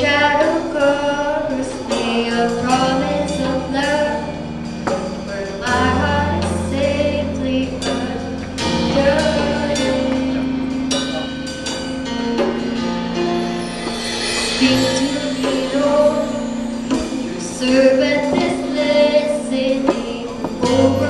shadow covers me a promise of love. Where my heart is safely under Speak to me, Lord, your servant is listening. Over.